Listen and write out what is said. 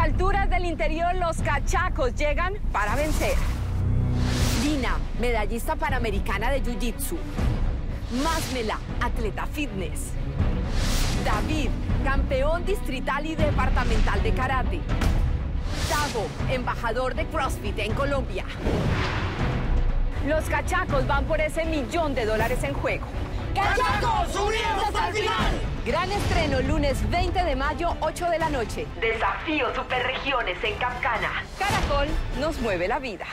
alturas del interior, los cachacos llegan para vencer. Dina, medallista panamericana de Jiu-Jitsu. Másmela, atleta fitness. David, campeón distrital y departamental de karate. Tavo, embajador de CrossFit en Colombia. Los cachacos van por ese millón de dólares en juego. ¡Cachacos, unidos hasta el final! Gran estreno lunes 20 de mayo, 8 de la noche. Desafío Superregiones en Capcana. Caracol nos mueve la vida.